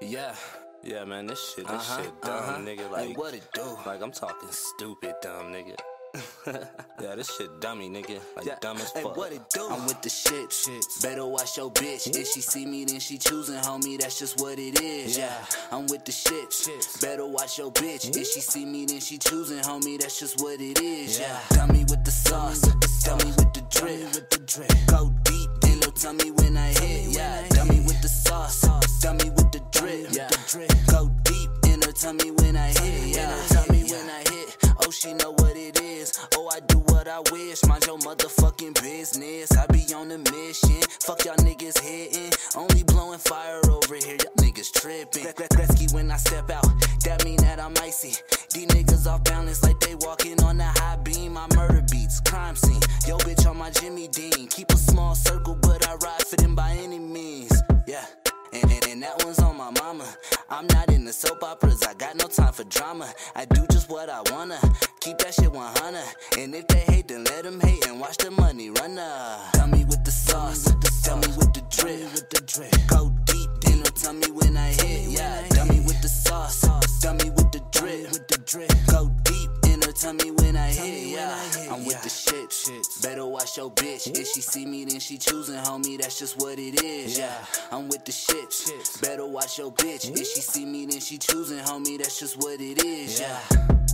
Yeah. Yeah, man, this shit, this Uh-huh, shit dumb, uh-huh. nigga. Like, Like, what it do? Like, I'm talking stupid dumb, nigga. yeah, this shit dummy, nigga. Like, Yeah. dumb as Hey, fuck. what it do? I'm with the shit. Better watch your bitch. If she see me, then she choosing, homie. That's just what it is. Yeah. I'm with the shit. Better watch your bitch. If she see me, then she choosing, homie. That's just what it is. Yeah. Dummy with the sauce. Dummy with the drip. With the drip. Go deep, then they'll tell me when I hit. Yeah. Dummy with the sauce. Dummy with the drip. Yeah. Go deep, they'll tell me when I hit. Yeah. Tell me when I hit. Oh, she know what it is. Oh, I do what I wish. Mind your motherfucking business. I be on a mission. Fuck y'all niggas hitting. Only blowing fire over here. Y'all niggas tripping. Gretzky when I step out. That mean that I'm icy. These niggas off balance like they walking on a high beam. My murder beats, crime scene. Yo, bitch on my Jimmy Dean. Keep a small circle, And, that one's on my mama. I'm not in the soap operas, I got no time for drama. I do just what I wanna. Keep that shit 100. And if they hate, then let them hate and watch the money run up. Tell me with the sauce, tell me with the drip. With the drip. Go deep, then tell me when I hit. Yeah, tell me with the sauce, tell me with the drip. With the drip. Go deep, then tell me when I hit. Yeah, I'm with the shit. Better watch your bitch. If she see me, then she choosing, homie. That's just what it is. Yeah, I'm with the shit. Better watch your bitch. If she see me, then she choosing, homie. That's just what it is. Yeah.